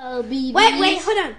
Oh, be Wait, wait, hold on.